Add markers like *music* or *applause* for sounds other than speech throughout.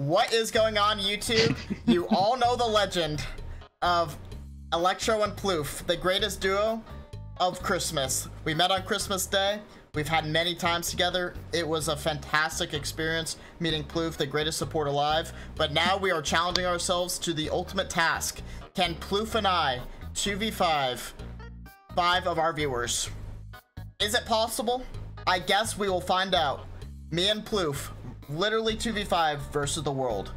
What is going on, YouTube? you *laughs* all know the legend of Elekktro and Plouf, the greatest duo of Christmas. We met on Christmas Day. We've had many times together. It was a fantastic experience meeting Plouf, the greatest support alive. But now we are challenging ourselves to the ultimate task. Can Plouf and I 2v5 five of our viewers? Is it possible? I guess we will find out. Me and Plouf, literally 2v5 versus the world.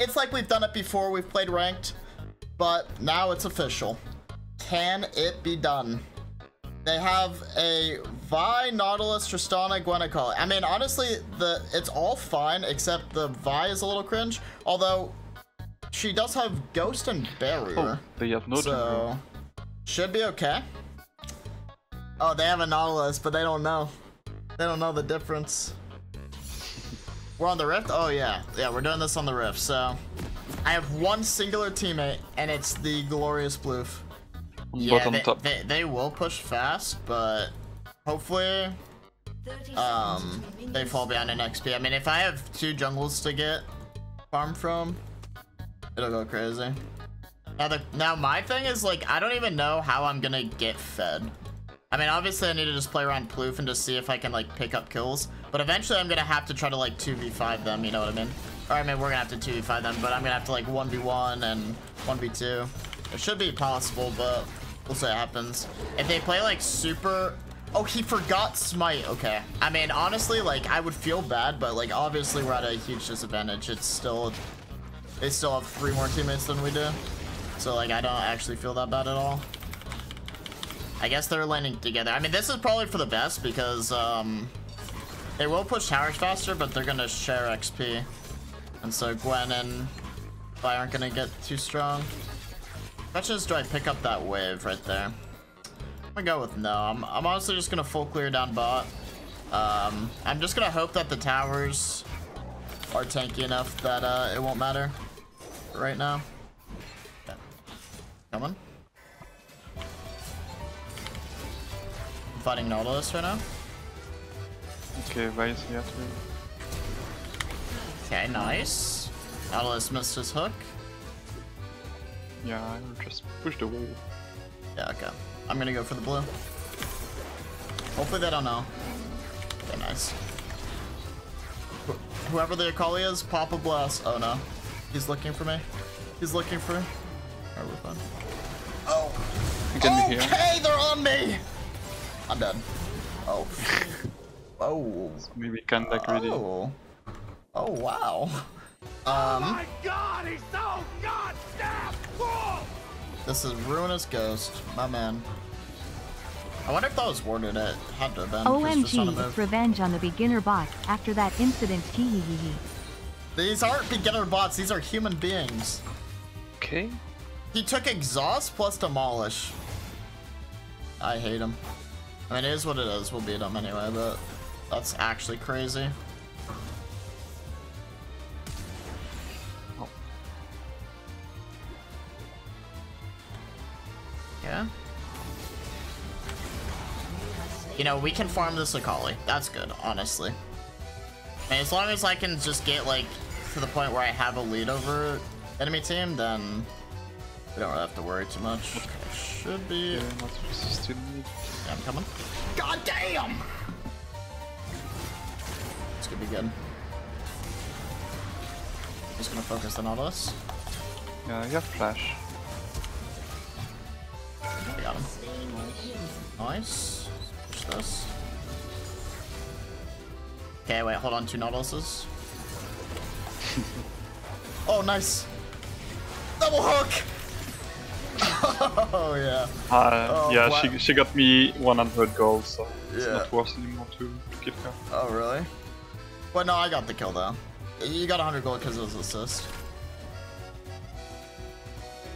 It's like we've done it before, we've played ranked, but now it's official. Can it be done? They have a Vi, Nautilus, Tristana, Gwen Akali. I mean, honestly, the it's all fine, except the Vi is a little cringe. Although, she does have Ghost and Barrier. Oh, they have no So, should be okay. Oh, they have a Nautilus, but they don't know. They don't know the difference. We're on the Rift? Oh, yeah. Yeah, we're doing this on the Rift, so... I have one singular teammate, and it's the Glorious Plouf. Yeah, they, they, they, will push fast, but hopefully um, they fall behind in XP. I mean, if I have two jungles to get farm from, it'll go crazy. Now, the, now my thing is, like, I don't even know how I'm gonna get fed. I mean, obviously I need to just play around Plouf and just see if I can, like, pick up kills. But eventually I'm gonna have to try to, like, 2v5 them, you know what I mean? Or, I mean, we're gonna have to 2v5 them, but I'm gonna have to, like, 1v1 and 1v2. It should be possible, but we'll see what happens. If they play, like, super... Oh, he forgot Smite. Okay. I mean, honestly, like, I would feel bad, but, like, obviously we're at a huge disadvantage. It's still... They still have three more teammates than we do. So, like, I don't actually feel that bad at all. I guess they're landing together. I mean, this is probably for the best because um, they will push towers faster, but they're to share XP. And so Gwen and Vi aren't to get too strong. Question is, do I pick up that wave right there? I'm to go with no. I'm, I'm honestly just to full clear down bot. Um, I'm just to hope that the towers are tanky enough that uh, it won't matter right now. Come on. Fighting Nautilus right now. Okay, why is he here me? Okay, nice. Nautilus missed his hook. Yeah, I just pushed away. Yeah, okay. I'm gonna go for the blue. Hopefully they don't know. Okay, nice. Wh whoever the Akali is, Papa Blast. Oh no. He's looking for me. He's looking for... Alright, we're fine. Oh! Okay, they're on me! I'm done. Oh. oh. Maybe can like really. Oh. Oh wow. Um. Oh my god, he's so goddamn cool! This is Ruinous Ghost, my man. I wonder if that was worded it had to have been. OMG, revenge on the beginner bot after that incident. Hee These aren't beginner bots, these are human beings. Okay. He took exhaust plus demolish. I hate him. I mean, it is what it is. We'll beat them anyway, but that's actually crazy. Oh. Yeah. You know, we can farm this Akali. That's good, honestly. And as long as I can just get, like, to the point where I have a lead over enemy team, then we don't really have to worry too much. Okay. Should be... I'm coming. God damn! This could be good. Just gonna focus on Nautilus. Yeah, you have flash. I got him. Nice. Push this. Okay, wait, hold on, two Nautiluses. *laughs* oh, nice. Double hook! Oh yeah. Uh, oh, yeah, she she got me 100 gold, so it's yeah. not worth anymore to, to kill her. Oh really? But no, I got the kill though. You got 100 gold because it was assist.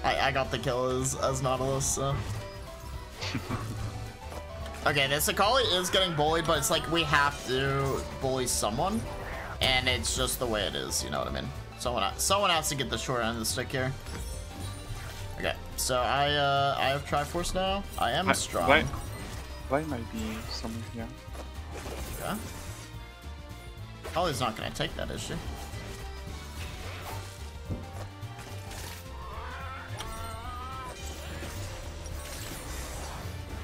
I I got the kill as as Nautilus. So. *laughs* okay, this Akali is getting bullied, but it's like we have to bully someone, and it's just the way it is. You know what I mean? Someone someone has to get the short end of the stick here. So I uh, I have Triforce now. I am I, strong. Why, why might be someone here? Yeah. Holly's not gonna take that, is she?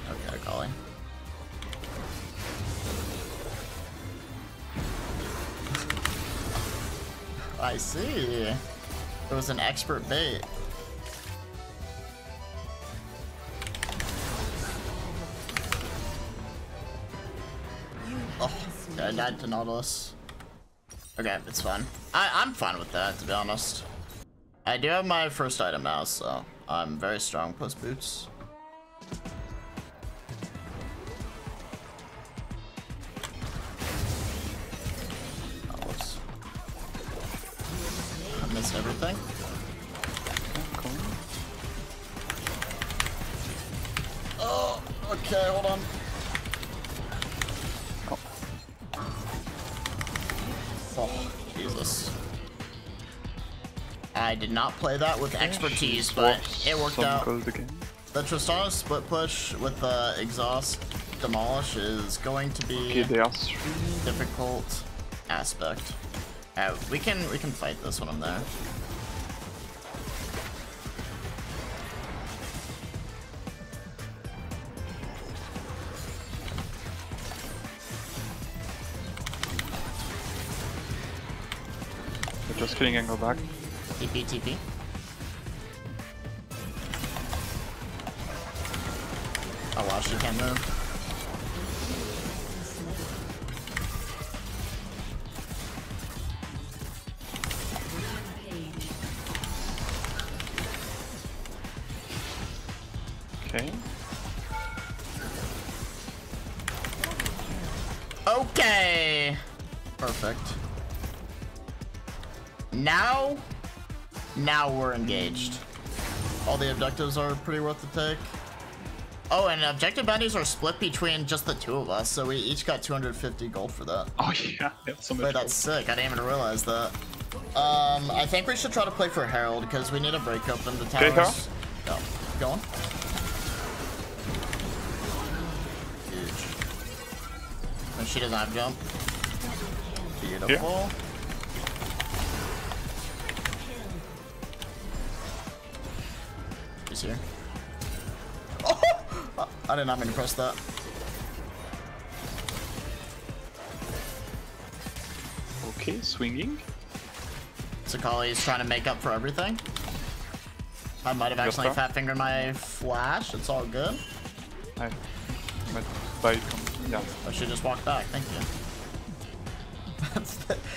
Okay, I see. It was an expert bait. Died to Nautilus. Okay, it's fine. I, I'm fine with that, to be honest. I do have my first item now, so I'm very strong plus boots. Oh. I missed everything. Oh, okay, hold on. I did not play that with expertise, but it worked out. The Tristana split push with the exhaust demolish is going to be Okay, difficult aspect. Uh, we can we can fight this when I'm there. Just killing and go back. TP TP. Oh wow, she can't move. Okay. Okay. Perfect. Now, now we're engaged. All the objectives are pretty worth the take. Oh, and objective bounties are split between just the two of us, so we each got 250 gold for that. Oh *laughs* yeah, that's so much. Wait, that's sick. I didn't even realize that. Um, I think we should try to play for Herald because we need a break open the towers. Okay, Herald. Go. Go on. Huge. And she doesn't have jump. Beautiful. She's here. Oh! I did not mean to press that. Okay, swinging. Sakali is trying to make up for everything. I might have Yes, accidentally fat fingered my flash. It's all good. I might buy yeah. I should just walk back. Thank you.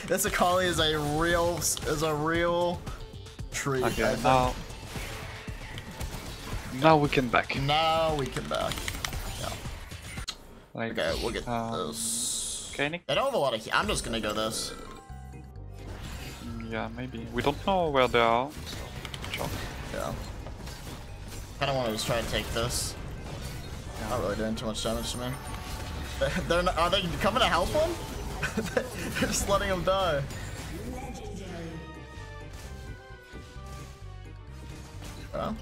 *laughs* this Akali is a real is a real treat. I Okay, think. now now we can back. Now we can back. Yeah. Like, Okay, we'll get uh, this. Okay, Nick. I don't have a lot of. I'm just gonna go this. Yeah, maybe. We don't know where they are. Sure. Yeah. Kind of want to just try to take this. Not really doing too much damage to me. *laughs* They're not, are they coming to help him? *laughs* They're just letting him die. Oh.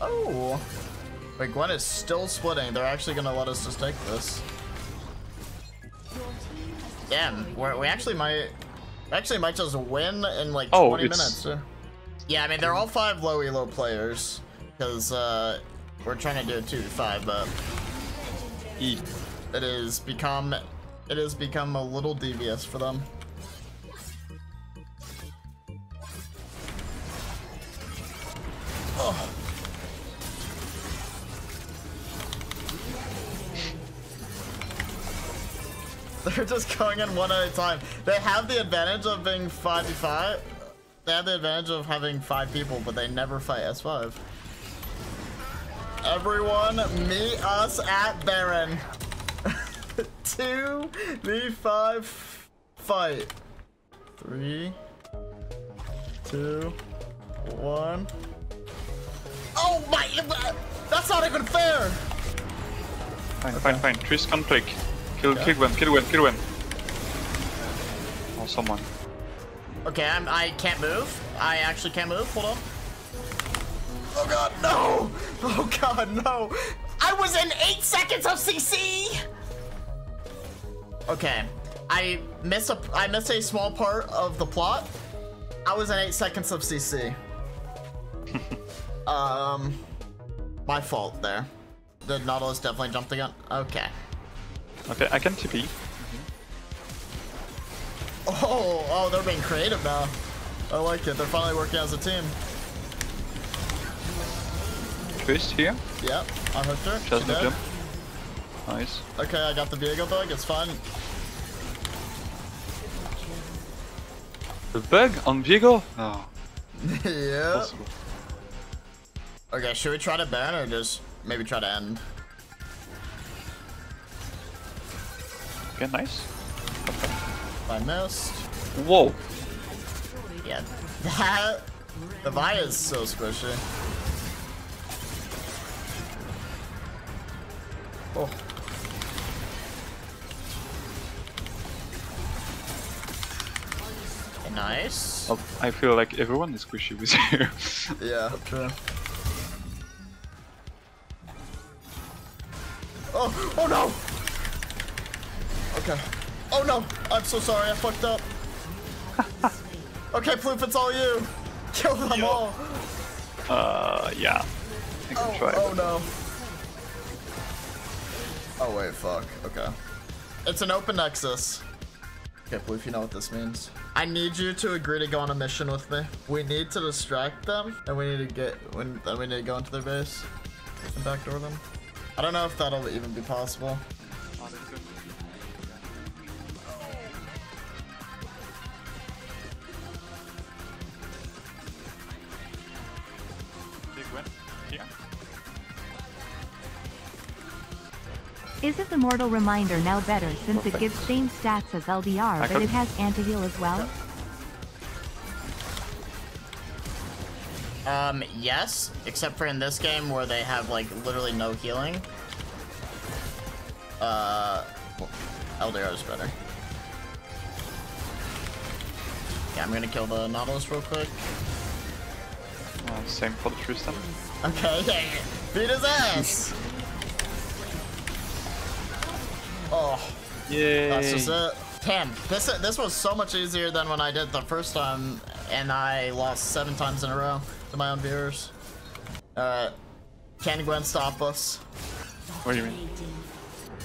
Oh. Wait, Gwen is still splitting. They're actually gonna let us just take this. Damn, we actually might, actually might just win in like Oh, 20 it's- minutes. Yeah, I mean they're all five low elo players, because uh, we're trying to do a two to five, but E. it has become, it has become a little devious for them. Oh. *laughs* They're just going in one at a time. They have the advantage of being 5v5. They have the advantage of having five people, but they never fight S5. Everyone, meet us at Baron. *laughs* 2v5 fight. Three, two, one. Oh my! That's not even fair! Fine, fine, fine. Tris can click. Kill, kill one, kill one, kill one. Or someone. Okay, I'm, I can't move. I actually can't move. Hold on. Oh god, no! Oh god, no! I was in eight seconds of CC. Okay, I missed a I missed a small part of the plot. I was in eight seconds of CC. *laughs* um, my fault there. The Nautilus definitely jumped the gun. Okay. Okay, I can TP. Oh, oh, they're being creative now. I like it. They're finally working as a team. Twist here. Yep, I hooked her. Just no jump. Nice. Okay, I got the Viego bug. It's fine. The bug on Viego? No. *laughs* Possible. Okay, should we try to ban or just maybe try to end? Okay, nice. I missed. Whoa. Yeah. That. The Vi is so squishy. Oh. Nice. Oh, I feel like everyone is squishy with *laughs* you. Yeah, true. Oh, oh no! Okay. Oh no! I'm so sorry, I fucked up. *laughs* okay, Plouf, it's all you. Kill them all. uh, yeah. I can Oh, try. oh no. Oh wait, fuck. Okay. It's an open nexus. Okay, Blue, if you know what this means. I need you to agree to go on a mission with me. We need to distract them, and we need to get when then we need to go into their base and backdoor them. I don't know if that'll even be possible. Here. Isn't the Mortal Reminder now better since it gives same stats as LDR, but could- it has anti-heal as well? Um, yes, except for in this game where they have like literally no healing. Uh, well, LDR is better. Yeah, I'm gonna kill the Nautilus real quick. Uh, same for the Tristan. Okay, yeah, yeah. beat his ass. Oh, Yay. that's just it. Damn, this this was so much easier than when I did the first time, and I lost seven times in a row to my own viewers. Alright, can Gwen stop us? What do you mean?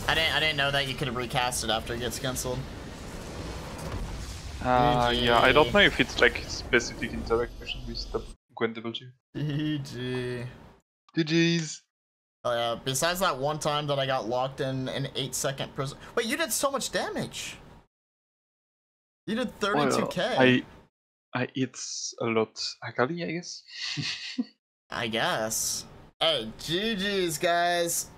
I didn't I didn't know that you could recast it after it gets cancelled. Uh, yeah, I don't know if it's like specific interaction with the Gwen W. GG. GG's. Oh yeah, besides that one time that I got locked in an 8 second prison. Wait, you did so much damage. You did 32k. I, I eat a lot Akali, I guess. *laughs* I guess. Hey, GG's guys.